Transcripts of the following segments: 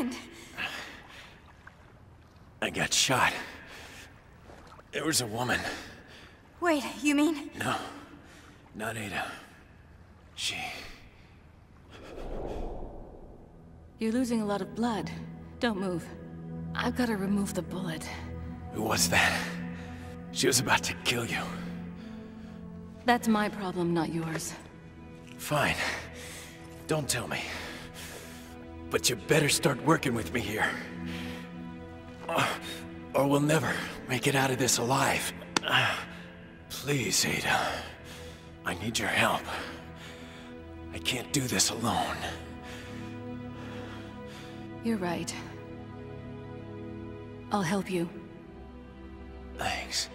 happened? I got shot. There was a woman. Wait, you mean? No, not Ada. She... You're losing a lot of blood. Don't move. I've got to remove the bullet. Who was that? She was about to kill you. That's my problem, not yours. Fine. Don't tell me. But you better start working with me here. Or we'll never make it out of this alive. Please, Ada. I need your help. I can't do this alone. You're right. I'll help you. Thanks.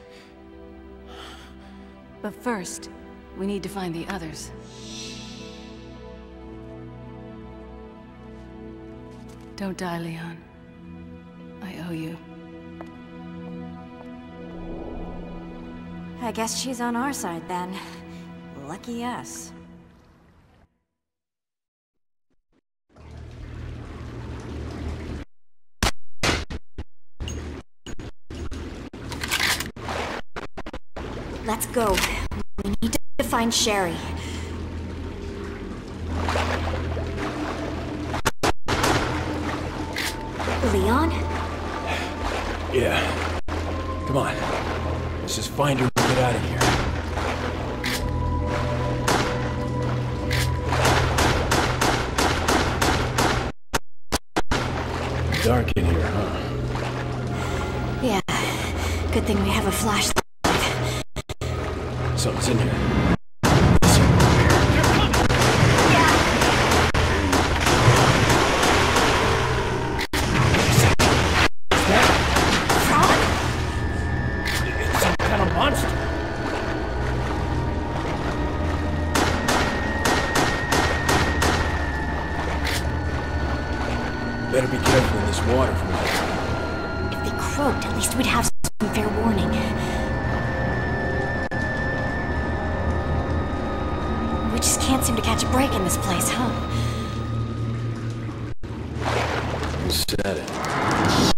But first, we need to find the others. Don't die, Leon. I owe you. I guess she's on our side then. Lucky us. Let's go. We need to find Sherry. Yeah. Come on. Let's just find her and get out of here. Dark in here, huh? Yeah. Good thing we have a flashlight. Something's in here. Who said it?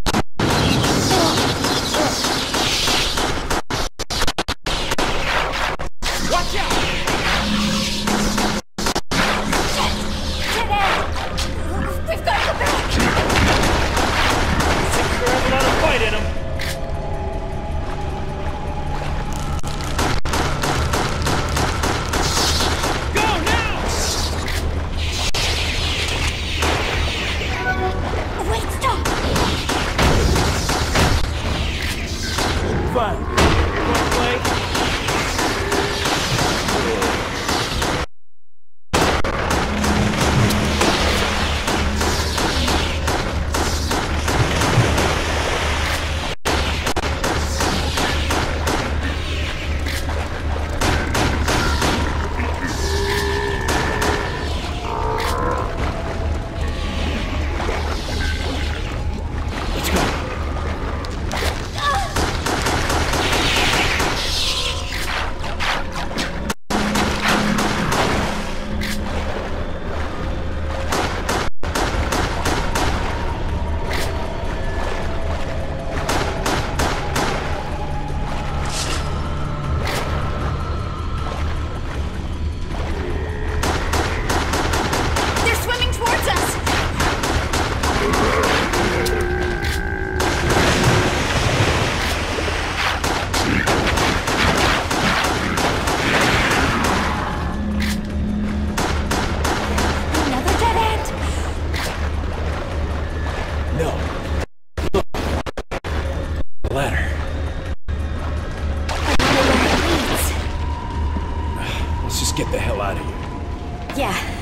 Let's just get the hell out of here. Yeah.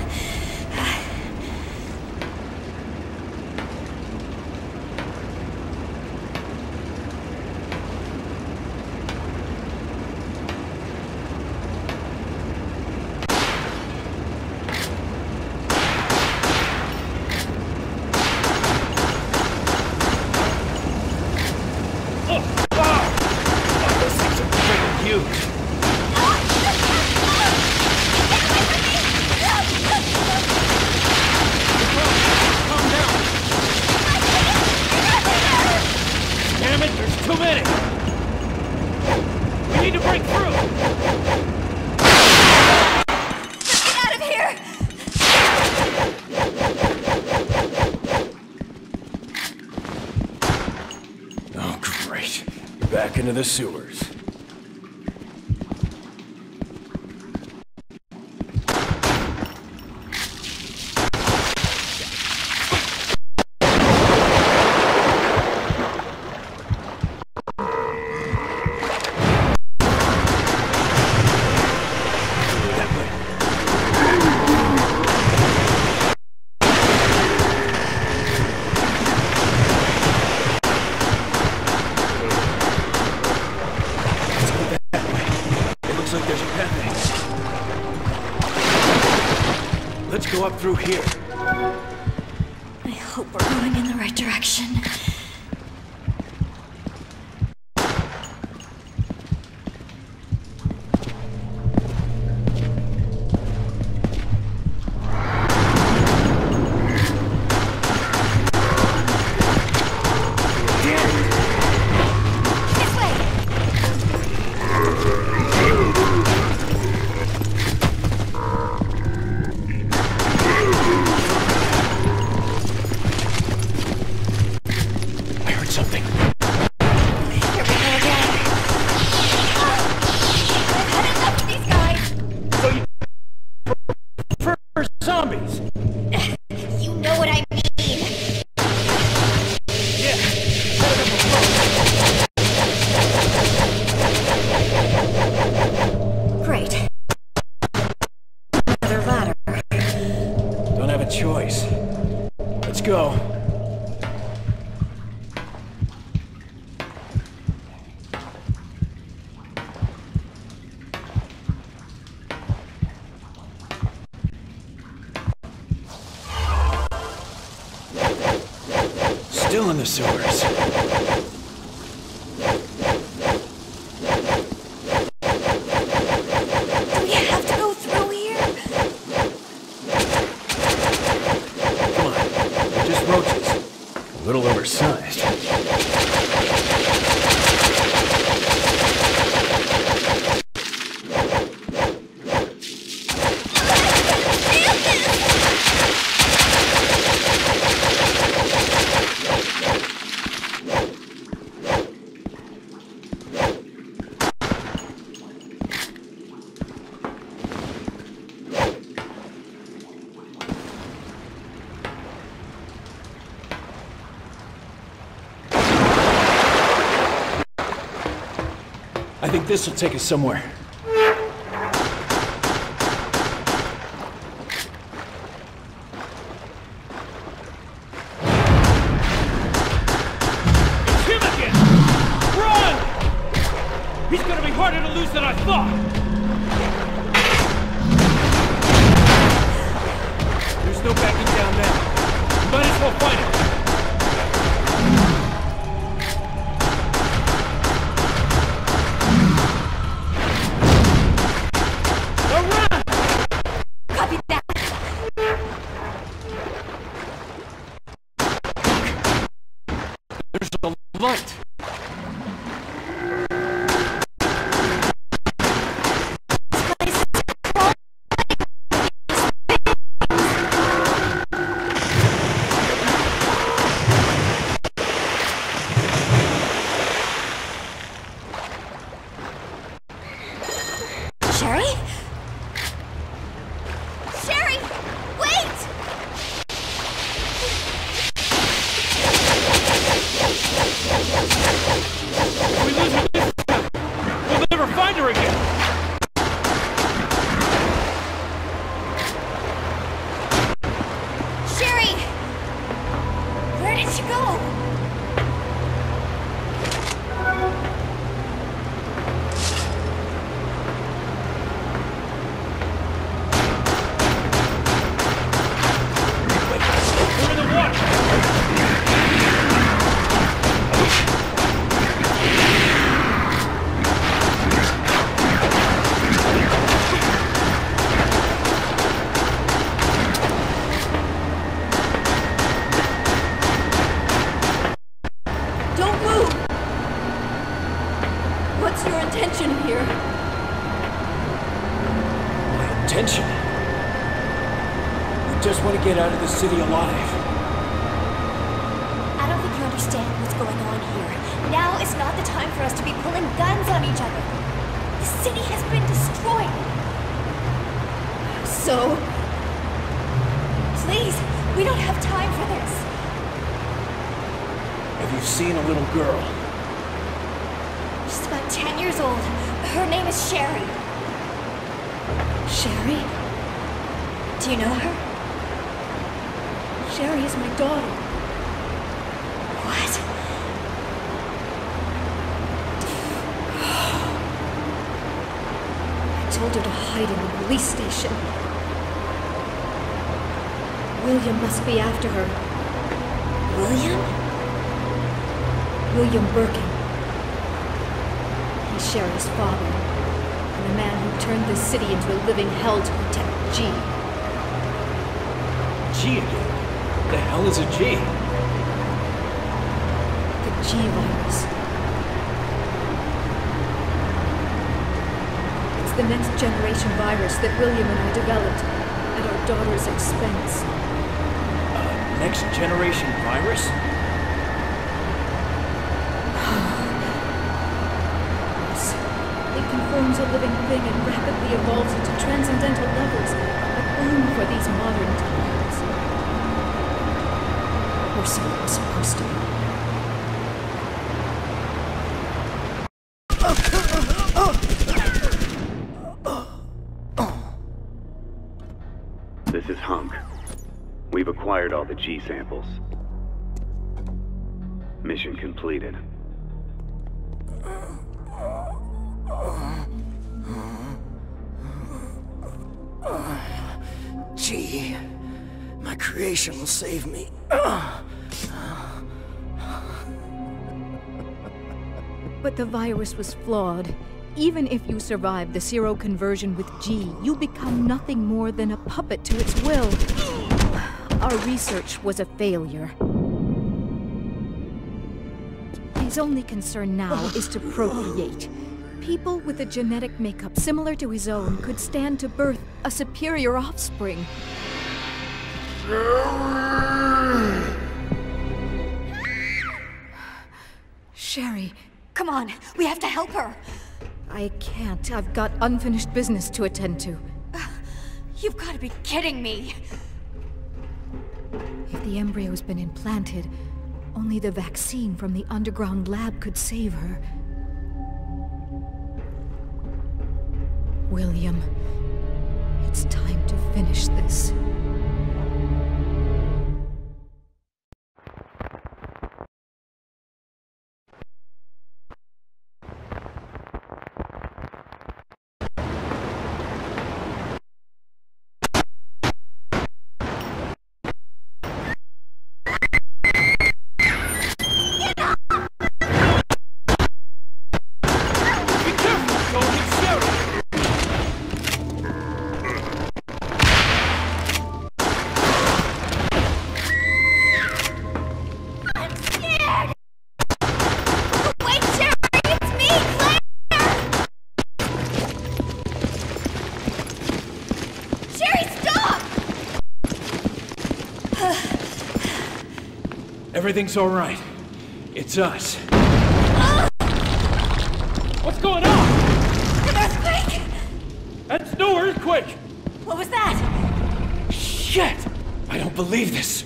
We need to break through. Get out of here. Oh, great. Back into the sewers. choice. Let's go. Yeah, yeah, yeah. This will take us somewhere. It's him again! Run! He's gonna be harder to lose than I thought! What. Here? My intention? We just want to get out of the city alive. I don't think you understand what's going on here. Now is not the time for us to be pulling guns on each other. The city has been destroyed. So... Please, we don't have time for this. Have you seen a little girl? She's about 10 years old. Her name is Sherry. Sherry? Do you know her? Sherry is my daughter. What? I told her to hide in the police station. William must be after her. William? William Birkin. He's Sherry's father, and the man who turned this city into a living hell to protect G. G again? The hell is a G? The G virus. It's the next generation virus that William and I developed at our daughter's expense. Uh, next generation virus? It conforms a living thing and rapidly evolves into transcendental levels, but only for these modern times. Or so supposed to be. This is Hunk. We've acquired all the G samples. Mission completed. G. My creation will save me. But the virus was flawed. Even if you survive the zero seroconversion with G, you become nothing more than a puppet to its will. Our research was a failure. His only concern now is to procreate. People with a genetic makeup similar to his own could stand to birth a superior offspring. Sherry, Come on, we have to help her. I can't. I've got unfinished business to attend to. You've got to be kidding me. If the embryo's been implanted, only the vaccine from the underground lab could save her. William, it's time to finish this. Everything's all right. It's us. What's going on? An earthquake? That's no earthquake! What was that? Shit! I don't believe this.